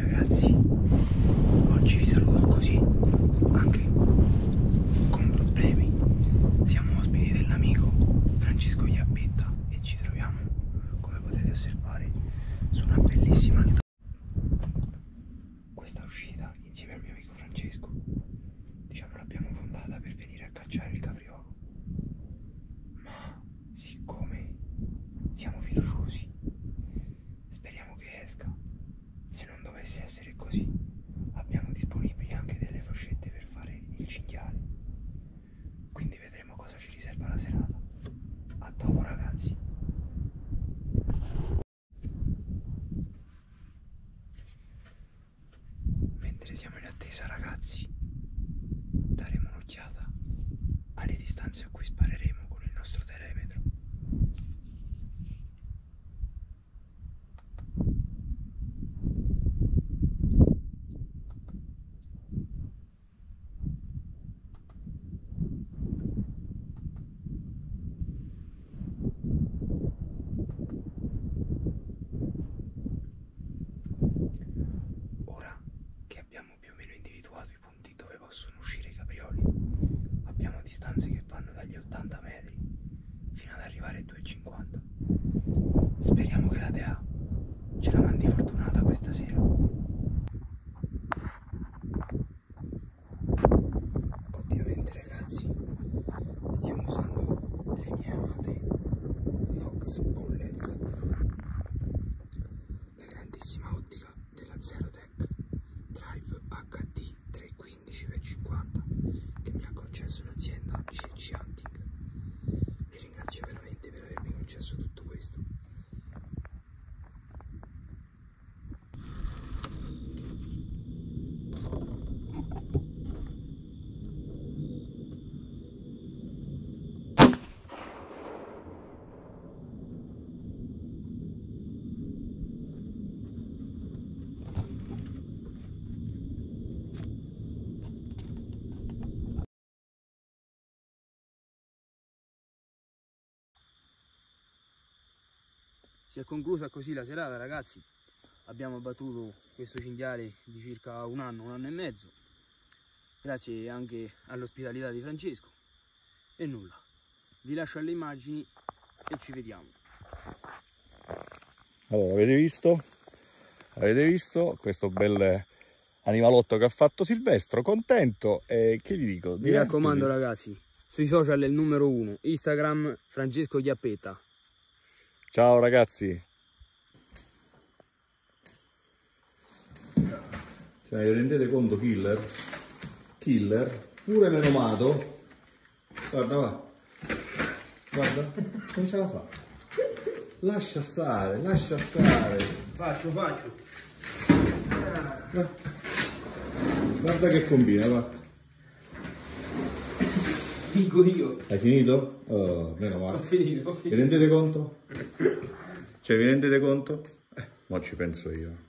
ragazzi, oggi vi saluto così, anche con problemi. Siamo ospiti dell'amico Francesco Iappetta e ci troviamo, come potete osservare, su una bellissima altura. Questa uscita insieme al mio amico Francesco, attesa ragazzi, daremo un'occhiata distanze che vanno dagli 80 metri fino ad arrivare ai 2,50. Speriamo che la DEA ce la mandi fortunata questa sera. Ovviamente ragazzi stiamo usando le mie amate Fox Bullets Si è conclusa così la serata ragazzi, abbiamo battuto questo cinghiale di circa un anno, un anno e mezzo, grazie anche all'ospitalità di Francesco e nulla, vi lascio alle immagini e ci vediamo. Allora, avete visto? Avete visto questo bel animalotto che ha fatto Silvestro? Contento e che gli dico? Mi raccomando ragazzi, sui social è il numero uno, Instagram Francesco Chiappetta. Ciao ragazzi. Cioè, vi rendete conto, killer? Killer, pure menomato. Guarda, va. Guarda, non ce la fa. Lascia stare, lascia stare. Faccio, faccio. Guarda che combina, va. Dico io. Hai finito? Oh, meno Ho male. finito, ho Vi finito. rendete conto? Cioè, vi rendete conto? Eh, ma ci penso io.